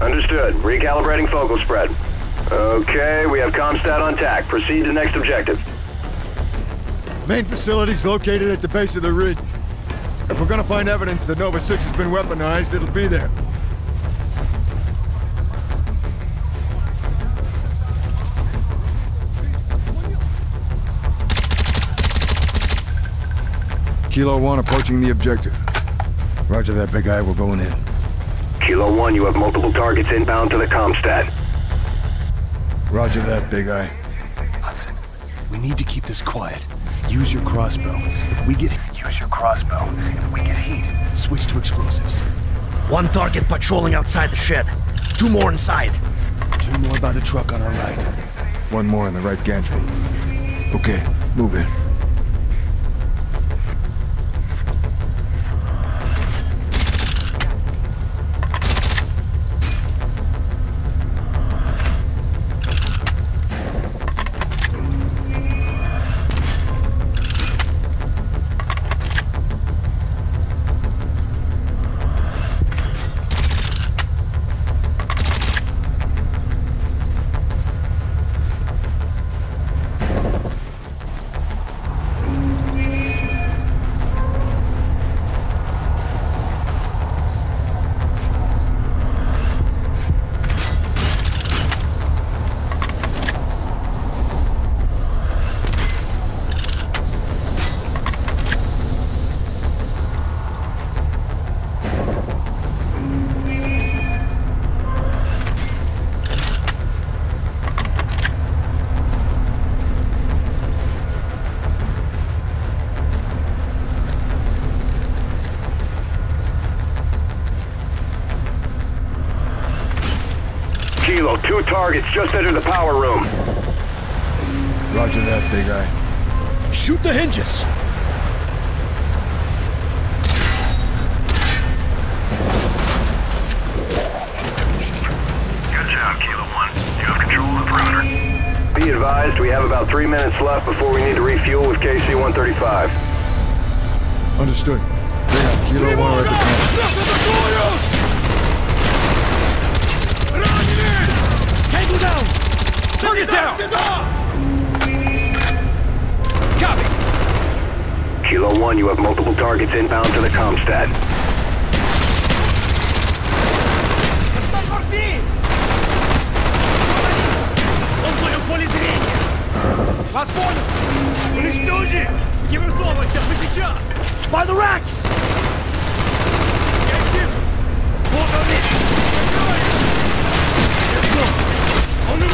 Understood. Recalibrating focal spread. Okay, we have Comstat on tack. Proceed to next objective. Main facility's located at the base of the ridge. If we're gonna find evidence that Nova 6 has been weaponized, it'll be there. Kilo 1 approaching the objective. Roger that, big guy. We're going in. Kilo 1, you have multiple targets inbound to the Comstat. Roger that, big eye. Hudson, we need to keep this quiet. Use your crossbow. If we get use your crossbow. If we get heat, switch to explosives. One target patrolling outside the shed. Two more inside. Two more by the truck on our right. One more in the right gantry. Okay, move in. Two targets just entered the power room. Roger that, big eye. Shoot the hinges! Good job, Kilo 1. You have control of the perimeter. Be advised, we have about three minutes left before we need to refuel with KC-135. Understood. Big eye, Kilo 1 are at the camp. Tango down! Target down! Copy! Kilo 1, you have multiple targets inbound to the Comstat. Он твое поле зрения! Вас понял! Уничтожи! Не высовывайся, мы сейчас! By the racks! Я их вижу! Вот они! Закрывай! Легко! Он у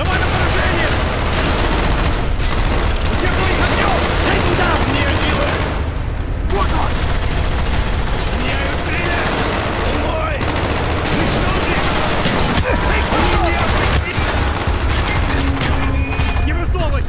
Come on, come on!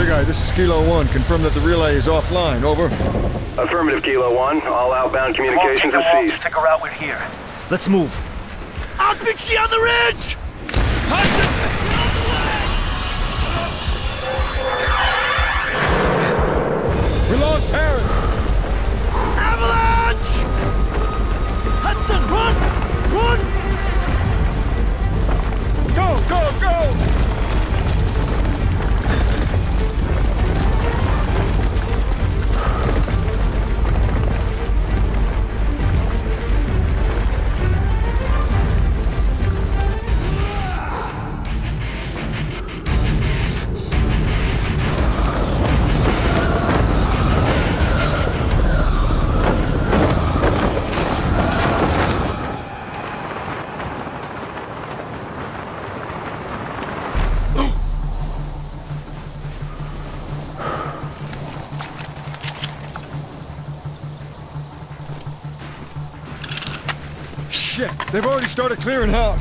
Big eye, this is Kilo 1. Confirm that the relay is offline. Over. Affirmative, Kilo 1. All outbound Come on, communications take the have ceased. Figure out we're here. Let's move. Outpixie on the ridge! Hudson! We lost Harris! Avalanche! Hudson, run! Run! Go, go, go! Started clearing house.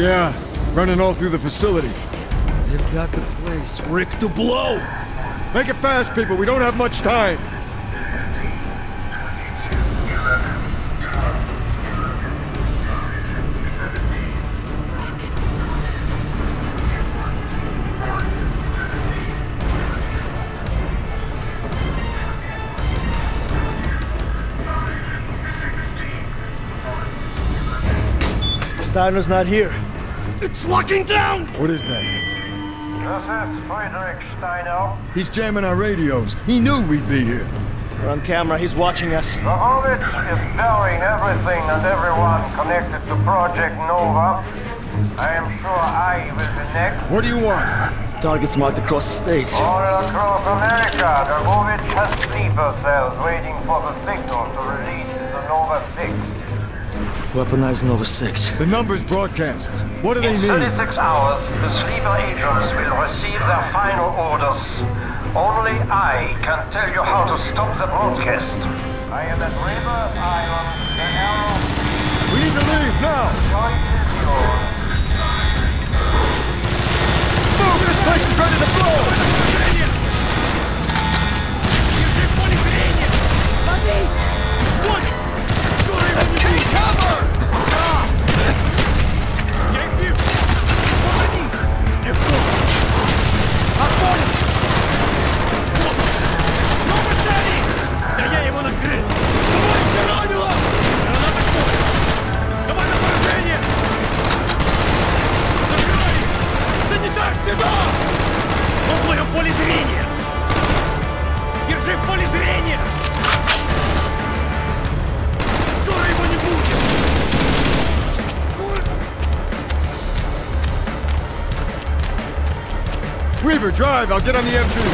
Yeah, running all through the facility. They've got the place rigged to blow. Make it fast, people. We don't have much time. Steiner's not here. It's locking down! What is that? This is Friedrich Steiner. He's jamming our radios. He knew we'd be here. We're on camera. He's watching us. The Dragovich is burying everything and everyone connected to Project Nova. I am sure I will be next. What do you want? Targets marked across the states. All across America, the Dragovich has sleeper cells waiting for the signal Weaponized Nova 6. The numbers broadcast. What do they In mean? 36 hours, the sleeper agents will receive their final orders. Only I can tell you how to stop the broadcast. I am at Rebirth Island, the Aral. We need to leave now. Choice is yours. Move! This place is ready to blow! Drive.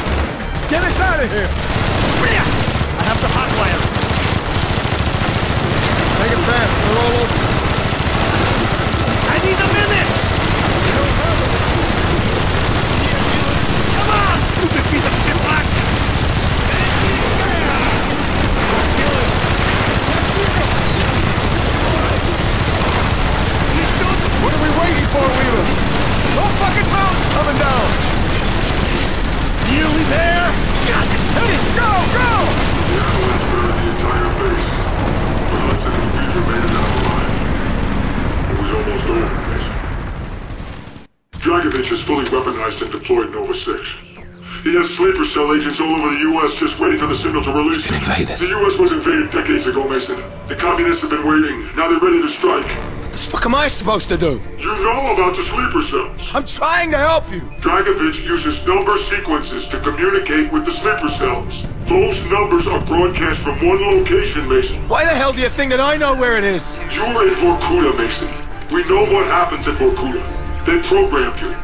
Sleeper agents all over the U.S. just waiting for the signal to release. Been invaded. The U.S. was invaded decades ago, Mason. The communists have been waiting. Now they're ready to strike. What The fuck am I supposed to do? You know about the sleeper cells. I'm trying to help you. Dragovich uses number sequences to communicate with the sleeper cells. Those numbers are broadcast from one location, Mason. Why the hell do you think that I know where it is? You're in Vorkuta, Mason. We know what happens at Vorkuta. They programmed you.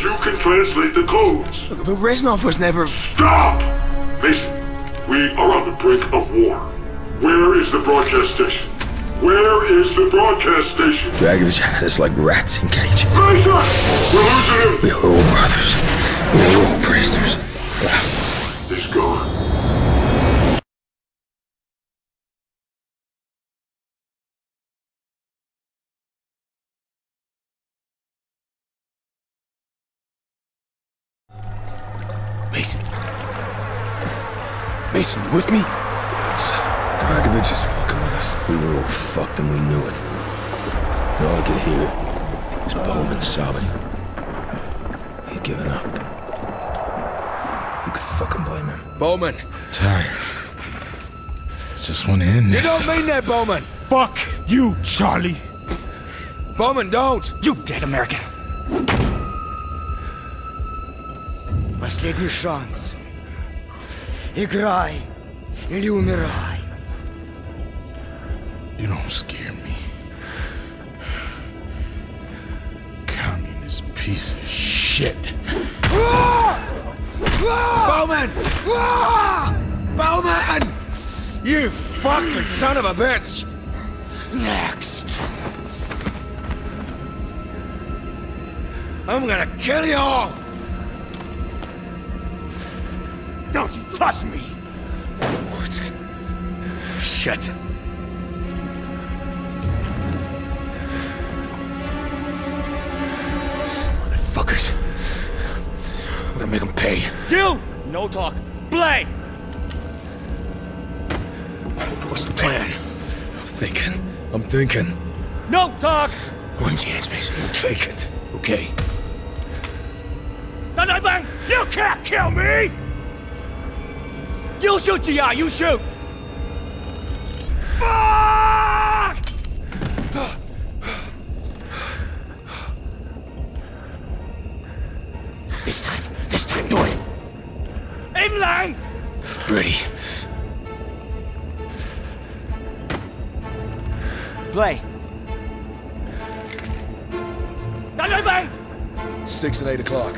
You can translate the codes. But Reznov was never... Stop! Mason, we are on the brink of war. Where is the broadcast station? Where is the broadcast station? Dragovich had us like rats in cages. Mason! We're losing him! We were all brothers. We were all prisoners. He's Mason, you with me? Woods. Dragovich is fucking with us. We were all fucked and we knew it. And all I could hear was Bowman sobbing. He'd given up. You could fucking blame him? Bowman! Tired. Just want to end this. You don't mean that, Bowman! Fuck you, Charlie! Bowman, don't! You dead American! Was gave you chance. Играй или умирай. You don't scare me. Communist piece of shit. Bowman! Bowman! You fucking son of a bitch! Next. I'm gonna kill you all! Don't you touch me! What? Shit. Motherfuckers. I'm gonna make them pay. You! No talk. Play! What's the plan? I'm thinking. I'm thinking. No talk! One chance, Mason. Take it. Okay. Bang! You can't kill me! You shoot, GI! You shoot! Fuck! This time, this time, do it. Inline! Ready. Play. Bang! Bang! Six and eight o'clock.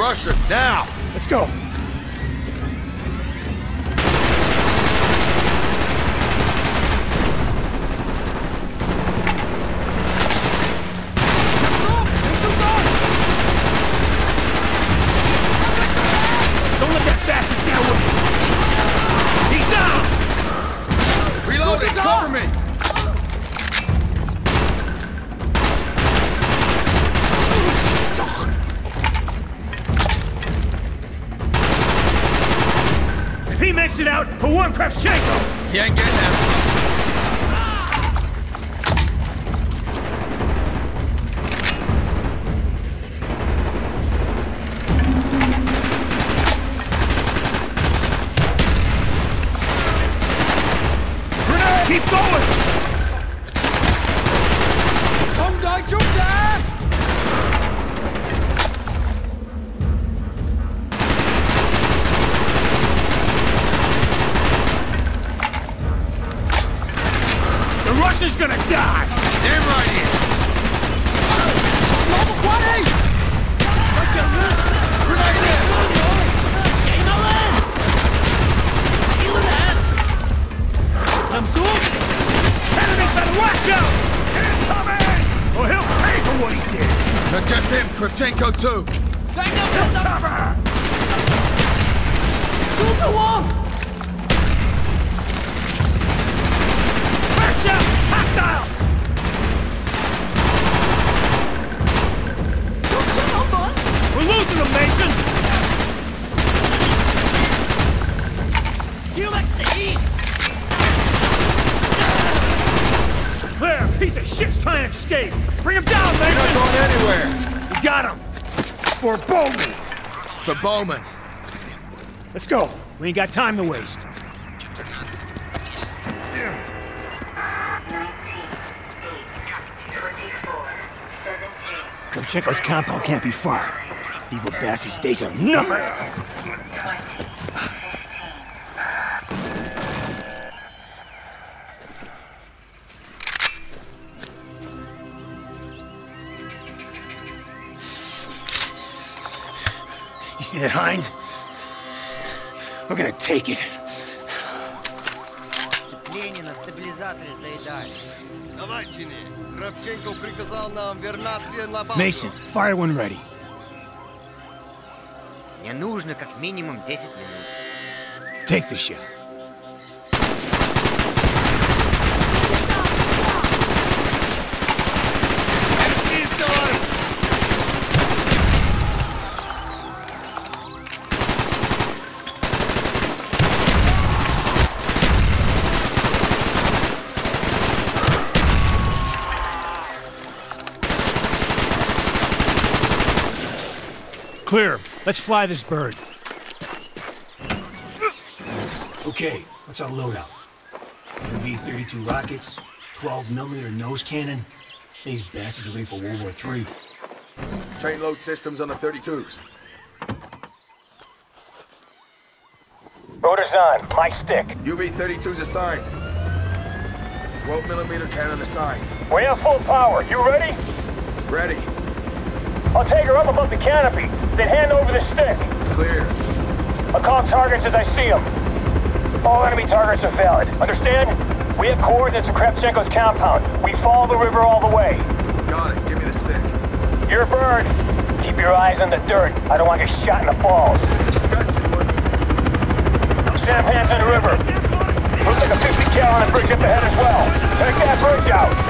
Russian, now! Let's go. Die! Damn right he is! Enemies better watch out! Incoming! Or he'll pay for what he did! Not just him, Kravchenko too! Piece of shit's trying to escape! Bring him down, Mason! You're not going anywhere! We got him! For Bowman! For Bowman. Let's go. We ain't got time to waste. Kravchenko's compound can't be far. Evil bastard's days are numbered! You see that hind? We're gonna take it. Сцепление на стабилизаторе заедали. Товарищи, Кравченко приказал нам вернаться на базу. Mason, fire when ready. Мне нужно как минимум 10 минут. Take the shot. Let's fly this bird. Okay, what's our loadout? V-32 rockets, 12 millimeter nose cannon. These bastards are ready for World War III. Train load systems on the 32s. Orders on. My stick. UB-32s assigned. 12 millimeter cannon assigned. We have full power. You ready? Ready. I'll take her up above the canopy, then hand over the stick. Clear. I'll call targets as I see them. All enemy targets are valid. Understand? We have coordinates of Kravchenko's compound. We follow the river all the way. Got it. Give me the stick. You're a bird. Keep your eyes on the dirt. I don't want to get shot in the balls. Gotcha, Woods. Sampan's in the river. Looks like a 50 cal on the bridge up ahead as well. Take that bridge out.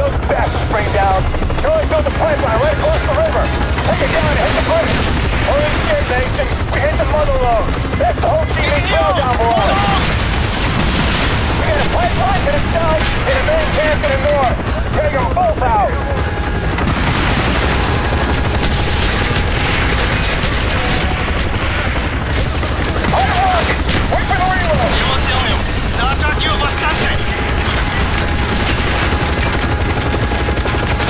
those bastards bring down. Charlie built a pipeline right across the river. Take it down and hit the bridge. Holy shit, Mason. We hit the mother load. That's the whole Minh Trail down below. We got a pipeline to the south and a main camp to the north. Take them both out. Unlock it! Wait for the reload! In the air, on the bridge. See 'em? Damn it! We can't take this heavy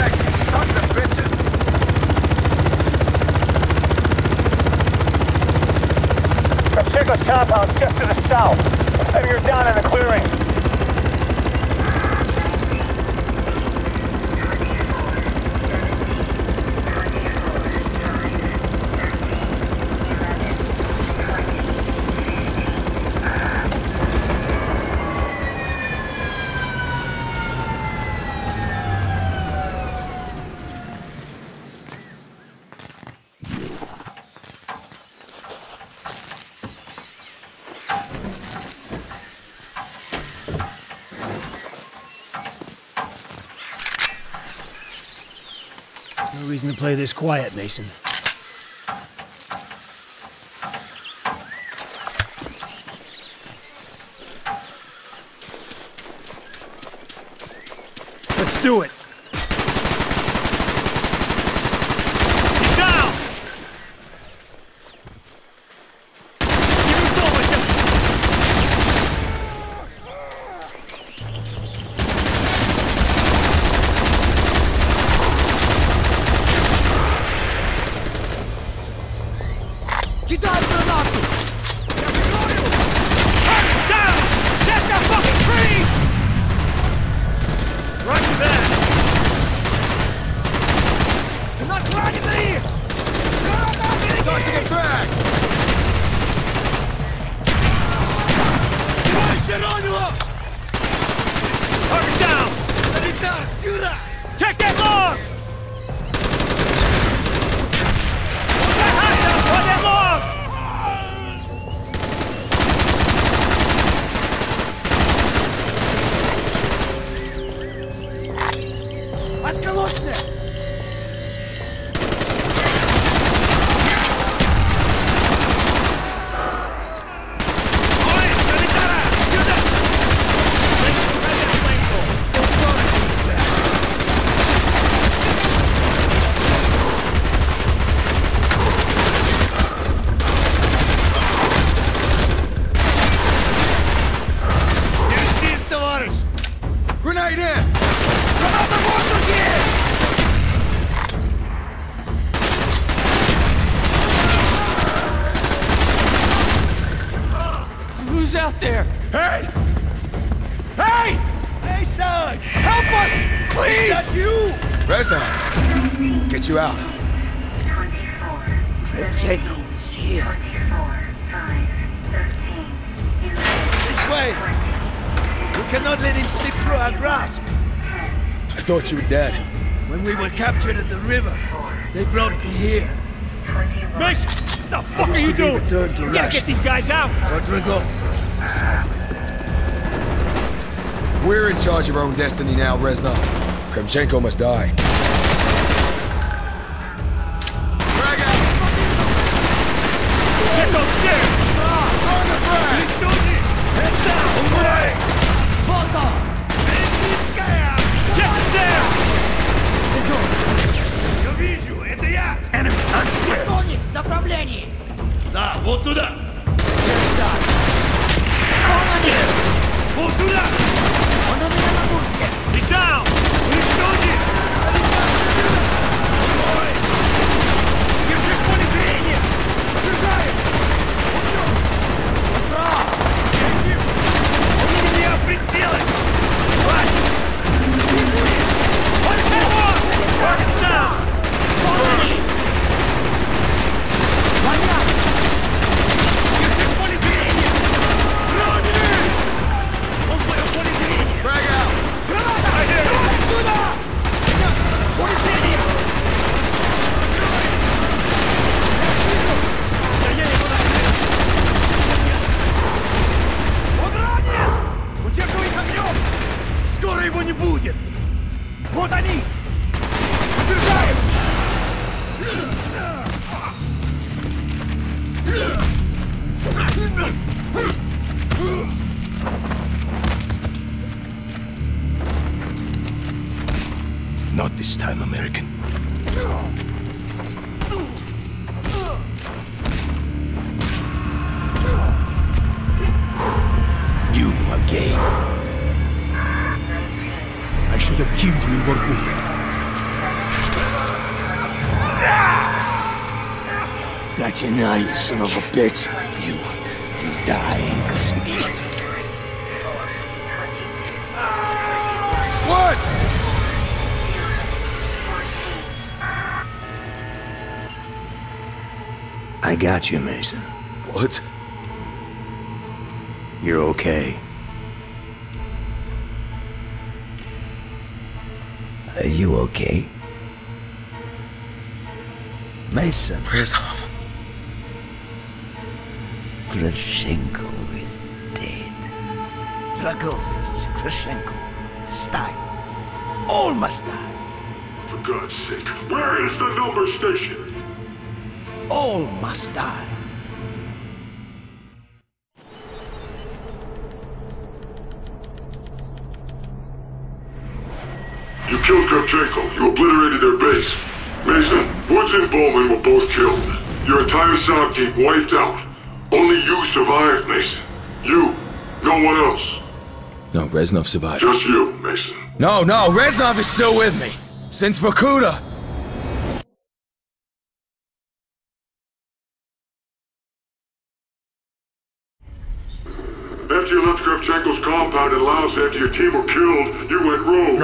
back, you sons of bitches! Compound just to the south. Have you down in the clearing? Play this quiet, Mason. Let's do it. Is here. This way! We cannot let him slip through our grasp. I thought you were dead. When we were captured at the river, they brought me here. Mason! What the fuck are you doing? returned to You gotta get these guys out! Rodrigo, We're in charge of our own destiny now, Reznov. Kravchenko must die. Not this time, American. You again. I should have killed you in Vorkuta. Got you now, you son of a bitch. You, you dies. What? I got you, Mason. What? You're okay. Are you okay? Mason. Reznov. Kravchenko is dead. Dragovich, Kravchenko, Stein. All must die. For God's sake, where is the number station? All must die. You killed Kravchenko. You obliterated their base. Mason, Woods and Bowman were both killed. Your entire SOG team wiped out. Only you survived, Mason. You. No one else. No, Reznov survived. Just you, Mason. No, no, Reznov is still with me. Since Vorkuta.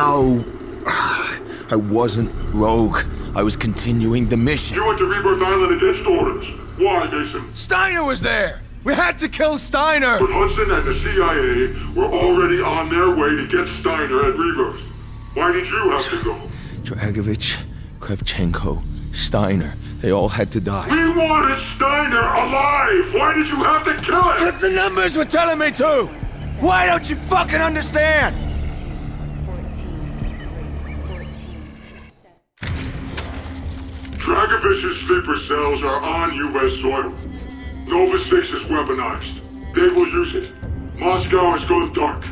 No. I wasn't rogue. I was continuing the mission. You went to Rebirth Island against orders. Why, Mason? Steiner was there! We had to kill Steiner! But Hudson and the CIA were already on their way to get Steiner at Rebirth. Why did you have to go? Dragovich, Kravchenko, Steiner, they all had to die. We wanted Steiner alive! Why did you have to kill him? Because the numbers were telling me to! Why don't you fucking understand? Sleeper cells are on U.S. soil. Nova 6 is weaponized. They will use it. Moscow has gone dark.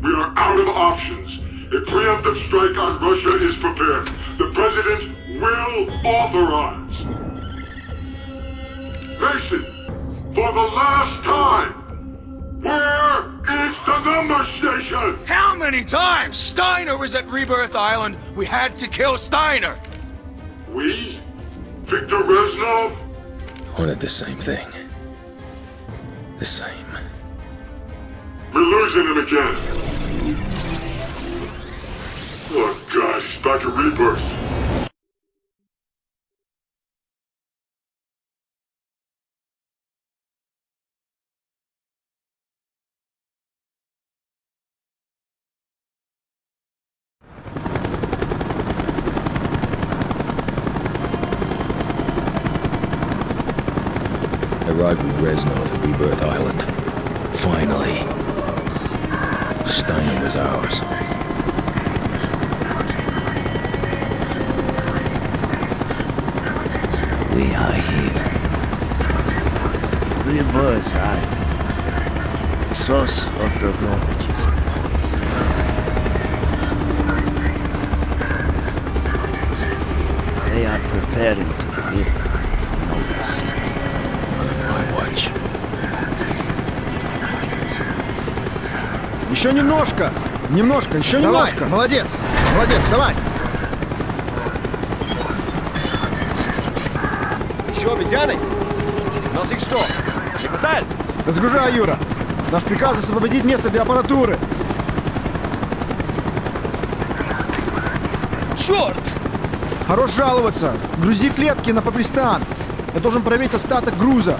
We are out of options. A preemptive strike on Russia is prepared. The President will authorize. Mason, for the last time, where is the number station? How many times? Steiner was at Rebirth Island. We had to kill Steiner. We? Viktor Reznov? Wanted the same thing. The same. We're losing him again. Oh god, he's back at Rebirth. Are preparing to kill Nova 6. My watch. Еще немножко! Немножко, еще немножко! Молодец! Молодец, давай! Еще обезьяны? У нас их что, не хватает? Разгружай, Юра! Наш приказ освободить место для аппаратуры! Черт! Хорош жаловаться! Грузи клетки на Папристан! Я должен проверить остаток груза!